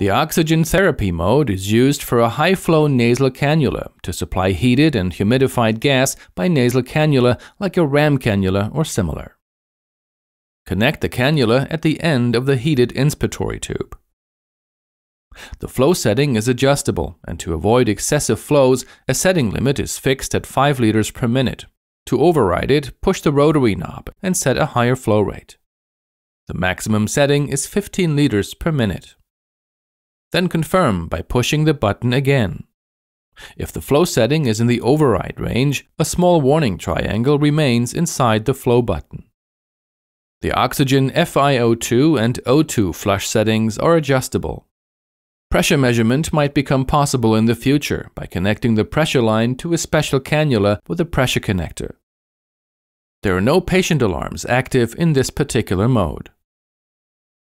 The oxygen therapy mode is used for a high flow nasal cannula to supply heated and humidified gas by nasal cannula like a ram cannula or similar. Connect the cannula at the end of the heated inspiratory tube. The flow setting is adjustable, and to avoid excessive flows, a setting limit is fixed at 5 liters per minute. To override it, push the rotary knob and set a higher flow rate. The maximum setting is 15 liters per minute. Then confirm by pushing the button again. If the flow setting is in the override range, a small warning triangle remains inside the flow button. The oxygen FiO2 and O2 flush settings are adjustable. Pressure measurement might become possible in the future by connecting the pressure line to a special cannula with a pressure connector. There are no patient alarms active in this particular mode.